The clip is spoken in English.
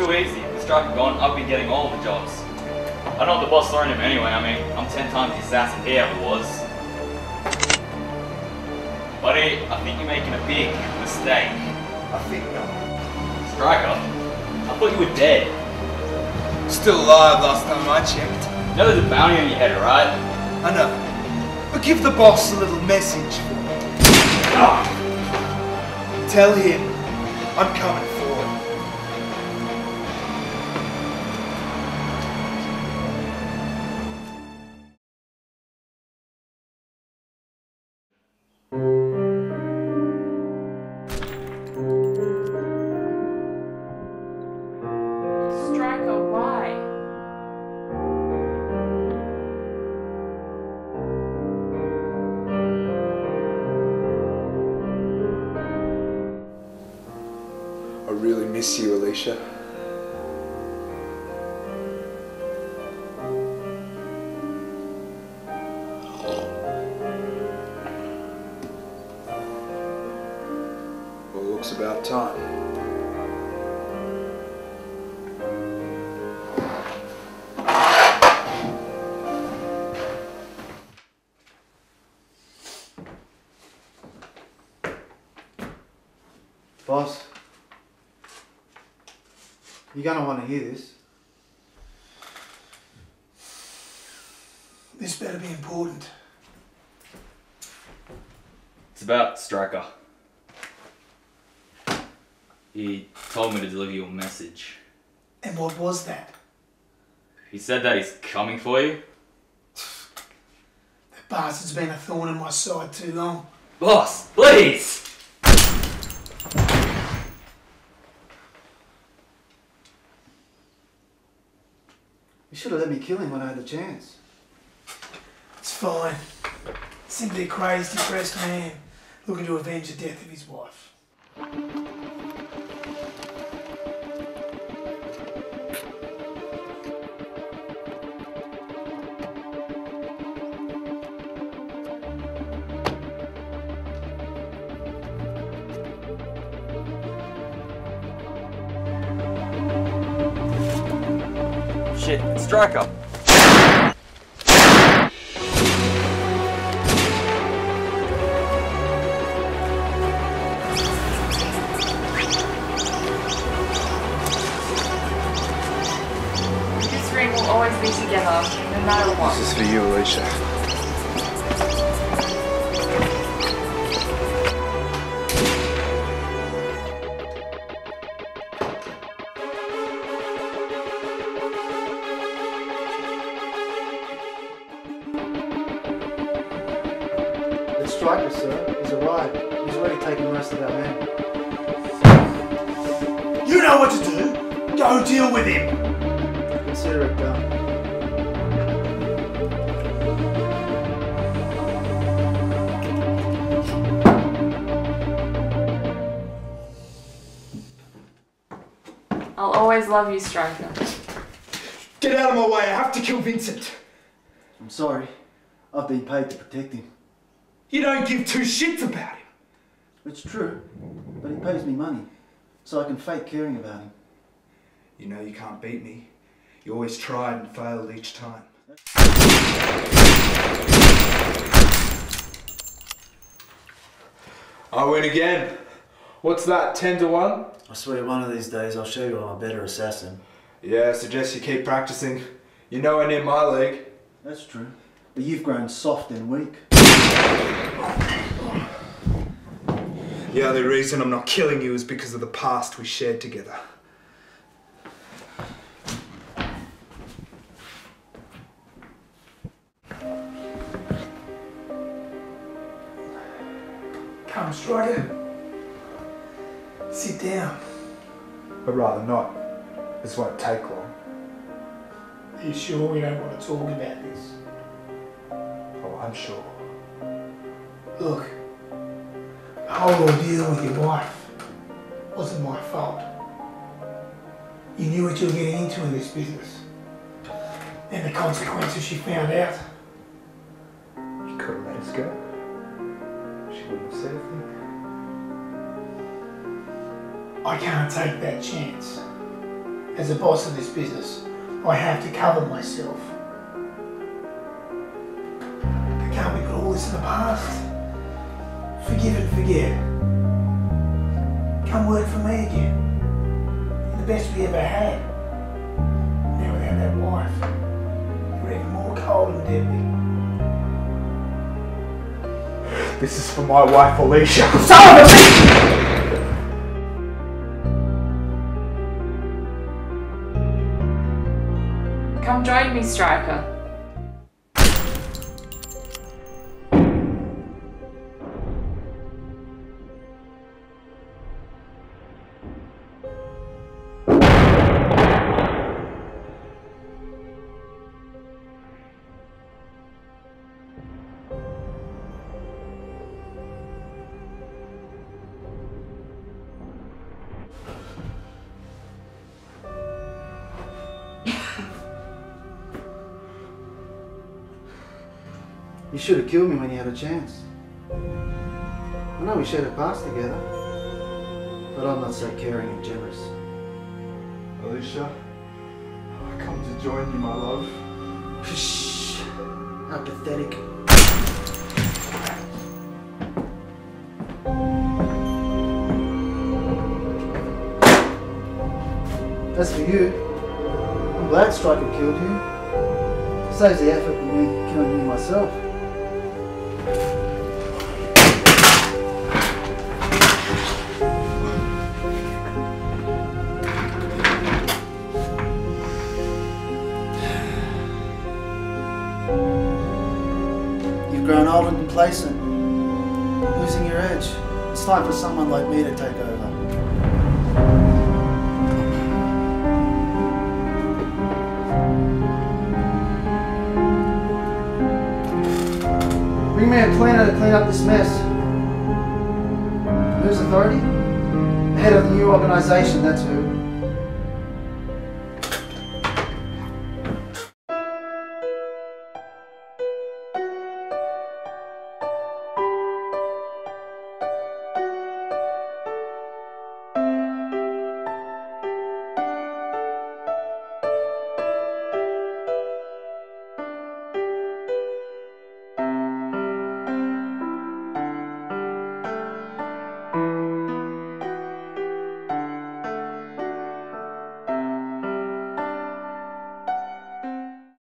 too easy. With Striker gone, I've been getting all the jobs. I know the boss throwing him anyway. I mean, I'm ten times the assassin he ever was. Buddy, I think you're making a big mistake. I think not. Striker, I thought you were dead. Still alive last time I checked. You know there's a bounty on your head, right? I know. But give the boss a little message. Ah! Tell him I'm coming really miss you, Alicia. Well, looks about time. Boss, you're gonna want to hear this. This better be important. It's about Striker. He told me to deliver you a message. And what was that? He said that he's coming for you. That bastard's been a thorn in my side too long. Boss, please! Should have let me kill him when I had the chance. It's fine. Simply a crazed, depressed man looking to avenge the death of his wife. Shit, Striker! This ring will always be together, no matter what. This is for you, Alicia. Striker, sir, is arrived. He's already taken the rest of our men. You know what to do. Go deal with him. Consider it done. I'll always love you, Striker. Get out of my way, I have to kill Vincent. I'm sorry. I've been paid to protect him. You don't give two shits about him. It's true, but he pays me money, so I can fake caring about him. You know you can't beat me. You always tried and failed each time. I win again. What's that, 10 to 1? I swear one of these days I'll show you I'm a better assassin. Yeah, I suggest you keep practicing. You're nowhere near my league. That's true. But you've grown soft and weak. The only reason I'm not killing you is because of the past we shared together. Come, Striker. Sit down. I'd rather not. This won't take long. Are you sure we don't want to talk about this? Oh, I'm sure. Look, the whole ordeal with your wife wasn't my fault. You knew what you were getting into in this business. And the consequences she found out. You could have let us go. She wouldn't have said a thing. I can't take that chance. As the boss of this business, I have to cover myself. But can't we put all this in the past? Forgive and forget. Come work for me again. You're the best we ever had. Now without that wife, you're even more cold and deadly. This is for my wife, Alicia. Son of a! Come join me, Striker. You should have killed me when you had a chance. I know we shared a past together, but I'm not so caring and generous. Alicia, I come to join you, my love. Shh! How pathetic. As for you, I'm glad Striker killed you. Saves the effort of me killing you myself. You've grown old and complacent, losing your edge. It's time for someone like me to take over. Bring me a cleaner to clean up this mess. Whose authority? The head of the new organisation, that's who.